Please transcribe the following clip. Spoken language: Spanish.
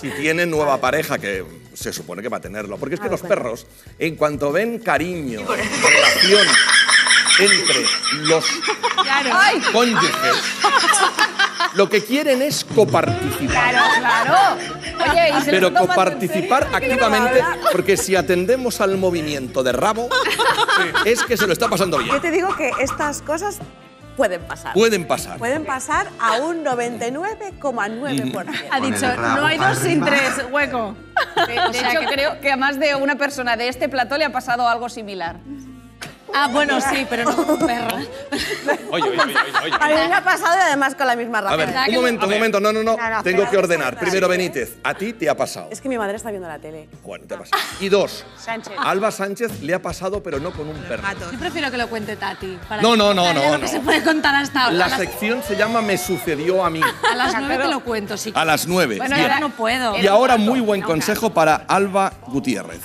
si tiene nueva pareja, que se supone que va a tenerlo. Porque es que los perros, en cuanto ven cariño, relación entre los cónyuges, lo que quieren es coparticipar. Claro, claro. Oye, y se lo Pero coparticipar activamente, porque si atendemos al movimiento de rabo, es que se lo está pasando bien. Yo te digo que estas cosas pueden pasar. Pueden pasar. Pueden pasar a un 99,9%. Ha dicho, no hay dos sin tres, hueco. De, de hecho, creo que a más de una persona de este plató le ha pasado algo similar. Ah, bueno, sí, pero no perro. Oye, oye, oye, oye. A mí me ha pasado y además con la misma A ver, razón. un momento, un momento. No, no, no. No, no, Tengo que ordenar. Primero, Benítez, a ti te ha pasado. Es que mi madre está viendo la tele. Bueno, te ha pasado. Y dos, Sánchez. Alba Sánchez le ha pasado, pero no con un perro. Yo prefiero que lo cuente Tati. para No, no, no, no, Lo que no. se puede contar hasta ahora. La sección se llama Me sucedió a mí. a las nueve te lo cuento, sí. A las nueve. Bueno, ahora no puedo. Y ahora muy buen consejo para Alba Gutiérrez.